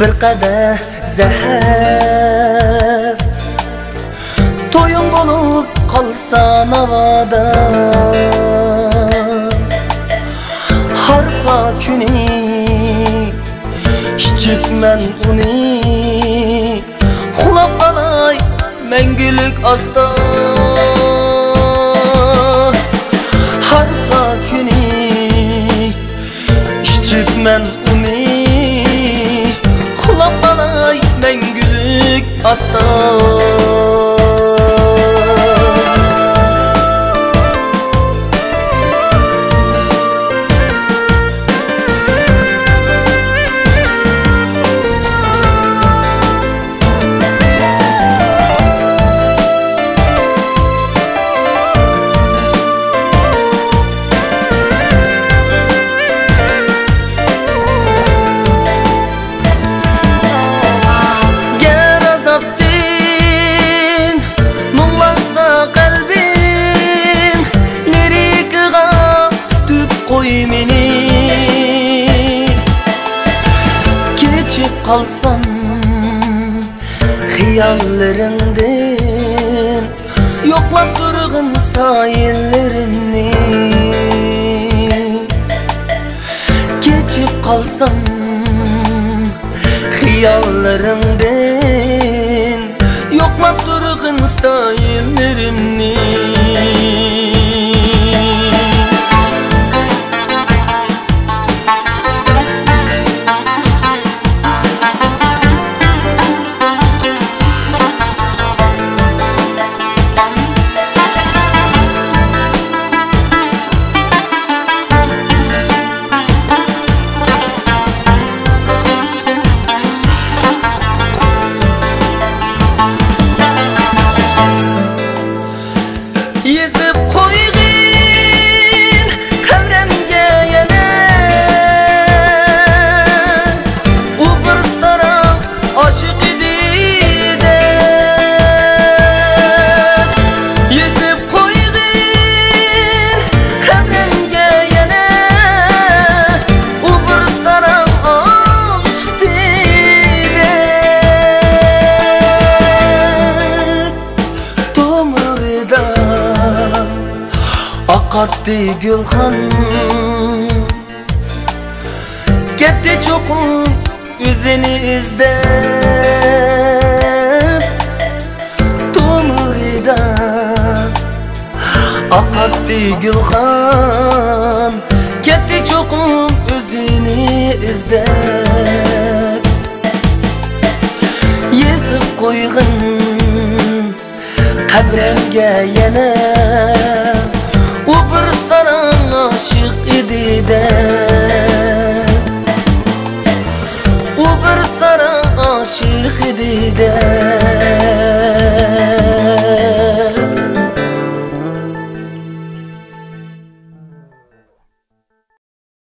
bir qada zahar to'yim bo'lib qolsa navoda harpa kuni ichibman uni. Uxlab qolay mangulik osta harpa kuni ichibman uni qolay mangulik osta kalsam Hiyallerimden Yoklap durgun sayillerimni Geçip kalsam Hiyallerimden Yoklap durgun sayillerimni Akatti Gülhan Gitti çokum yüzünü izlep Tumurida Akatti Gülhan Gitti çokum yüzünü izlep Yezip koygun Kabremge yana aşık idi de